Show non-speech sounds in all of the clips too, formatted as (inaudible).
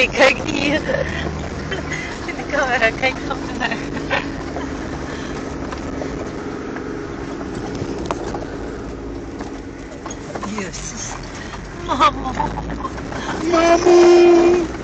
以可以，那个可以看不来。Yes. (laughs) (laughs) Mama. Mommy.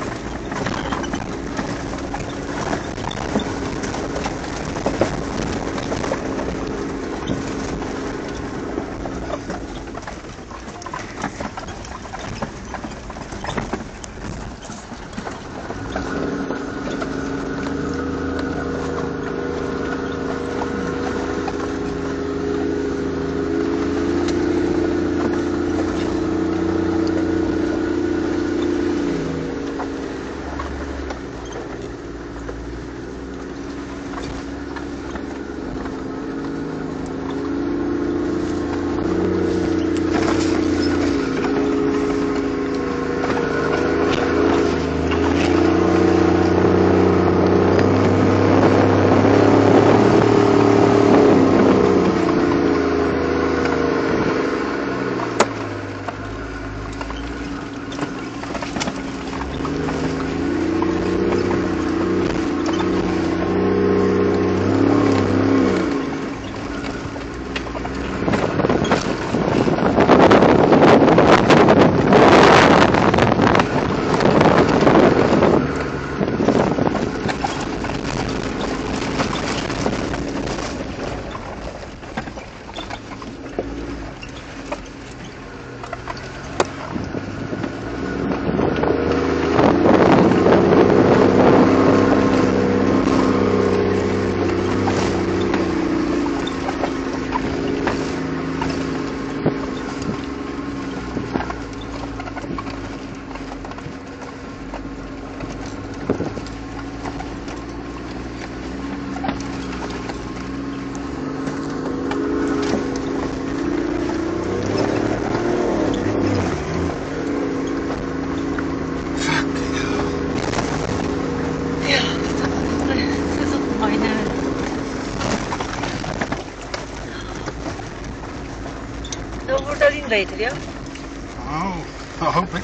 Niet beter. Oh, dat hoop ik.